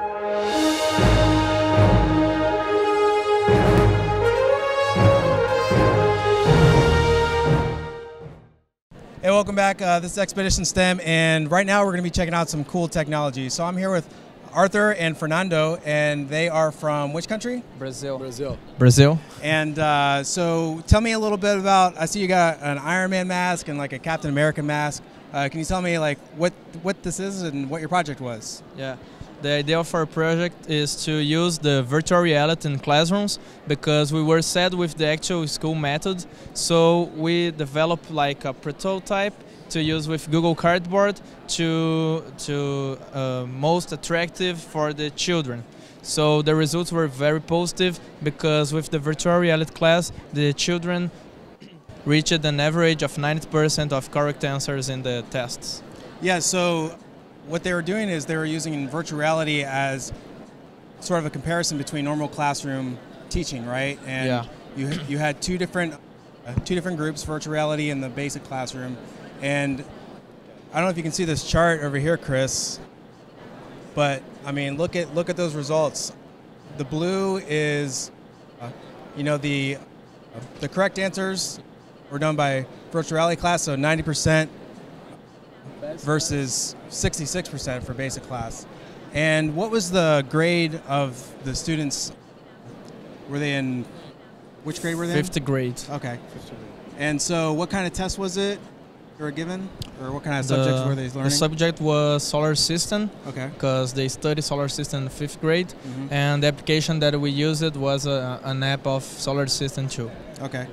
Hey, welcome back. Uh, this is Expedition STEM, and right now we're going to be checking out some cool technology. So I'm here with Arthur and Fernando, and they are from which country? Brazil. Brazil. Brazil. And uh, so tell me a little bit about. I see you got an Iron Man mask and like a Captain America mask. Uh, can you tell me like what what this is and what your project was? Yeah. The idea of our project is to use the virtual reality in classrooms because we were sad with the actual school method. So we developed like a prototype to use with Google Cardboard to to uh, most attractive for the children. So the results were very positive because with the virtual reality class, the children reached an average of 90% of correct answers in the tests. Yeah. So what they were doing is they were using virtual reality as sort of a comparison between normal classroom teaching, right? And Yeah. you you had two different uh, two different groups, virtual reality and the basic classroom. And I don't know if you can see this chart over here, Chris, but I mean, look at look at those results. The blue is, uh, you know, the the correct answers were done by virtual reality class, so 90 percent versus 66% for basic class. And what was the grade of the students? Were they in which grade were they? in? Fifth grade. Okay. And so, what kind of test was it they were given, or what kind of subjects were they learning? The subject was solar system okay. because they study solar system in fifth grade, Mhm. and the application that we used it was a, an app of solar system too. Okay.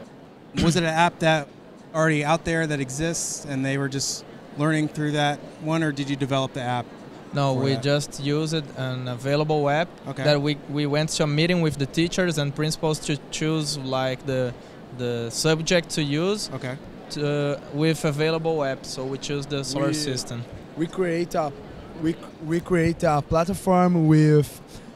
Was it an app that already out there that exists, and they were just learning through that one, or did you develop the app? No, we that. just used an available app Okay. that we, we went to a meeting with the teachers and principals to choose like the the subject to use Okay. to, uh, with available app. So we choose the solar We- system. We create a we we create a platform with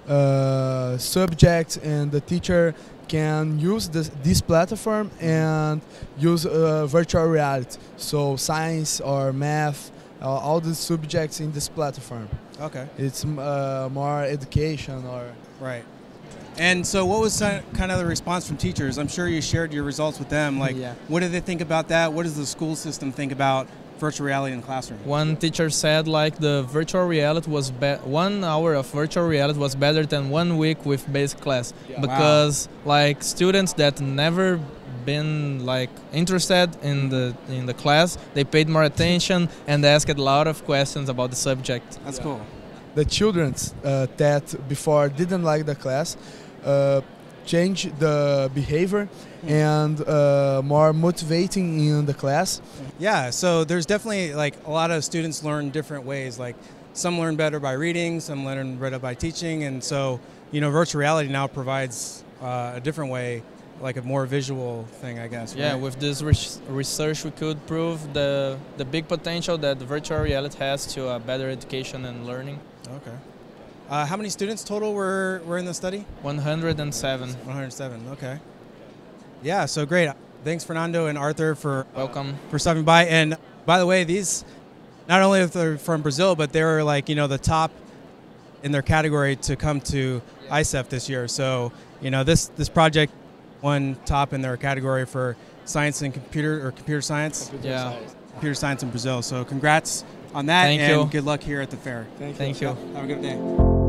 uh, subjects and the teacher can use this, this platform and use uh, virtual reality. So science or math, uh, all the subjects in this platform. Okay. It's uh, more education or Right. And so, what was kind of the response from teachers? I'm sure you shared your results with them. Like, Yeah. what do they think about that? What does the school system think about virtual reality in the classroom? One teacher said like the virtual reality was be- one hour of virtual reality was better than one week with basic class because like students that never been like interested in the in the class they paid more attention and they asked a lot of questions about the subject That's cool. The children uh, that before didn't like the class uh, change the behavior and uh, more motivating in the class Yeah. So there's definitely like a lot of students learn different ways. Like, some learn better by reading, some learn better by teaching, and so you know, virtual reality now provides uh, a different way, like a more visual thing, I guess. yeah right? with this res- research we could prove the the big potential that virtual reality has to a better education and learning Okay. Uh, how many students total were, were in the study? 107 107. Okay. Yeah. So great. Thanks, Fernando and Arthur, for welcome for stopping by. And by the way, these not only if they're from Brazil, but they were like you know the top in their category to come to ISEF this year. So you know this this project won top in their category for science and computer or computer science, yeah computer science in Brazil. So congrats on that, Thank and you. good luck here at the fair. thank you Have a good day.